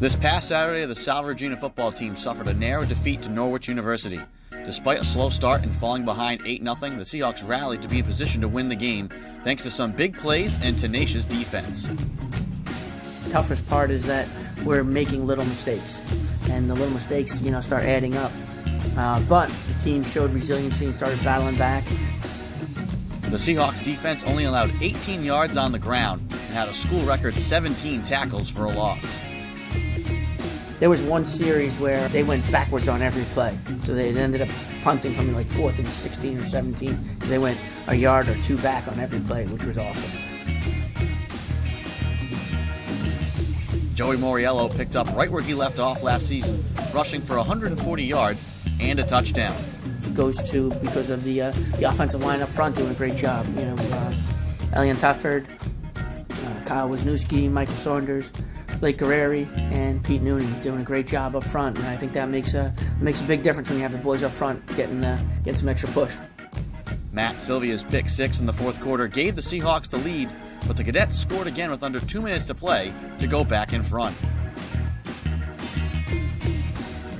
This past Saturday, the Salve Regina football team suffered a narrow defeat to Norwich University. Despite a slow start and falling behind 8 0, the Seahawks rallied to be in position to win the game thanks to some big plays and tenacious defense. The toughest part is that we're making little mistakes, and the little mistakes, you know, start adding up. Uh, but the team showed resiliency and started battling back. The Seahawks defense only allowed 18 yards on the ground and had a school record 17 tackles for a loss. There was one series where they went backwards on every play. So they ended up punting from like fourth and 16 or 17. They went a yard or two back on every play, which was awesome. Joey Moriello picked up right where he left off last season, rushing for 140 yards and a touchdown. Goes to because of the uh, the offensive line up front doing a great job. You know, uh, Elian Tufford, Kyle Wisniewski, Michael Saunders, Blake Guerreri and Pete Noonan doing a great job up front, and I think that makes a makes a big difference when you have the boys up front getting uh, getting some extra push. Matt Sylvia's pick six in the fourth quarter gave the Seahawks the lead, but the Cadets scored again with under two minutes to play to go back in front.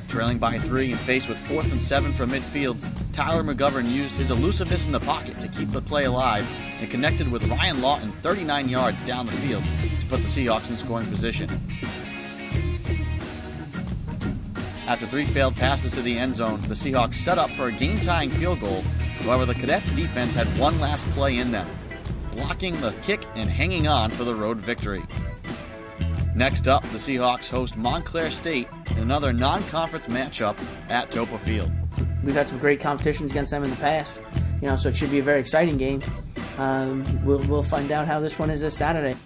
Trailing by three and faced with fourth and seven from midfield, Tyler McGovern used his elusiveness in the pocket to keep the play alive and connected with Ryan Lawton 39 yards down the field to put the Seahawks in scoring position. After three failed passes to the end zone, the Seahawks set up for a game tying field goal. However, the Cadets defense had one last play in them, blocking the kick and hanging on for the road victory. Next up, the Seahawks host Montclair State in another non conference matchup at Toppa Field. We've had some great competitions against them in the past, you know, so it should be a very exciting game. Um, we'll, we'll find out how this one is this Saturday.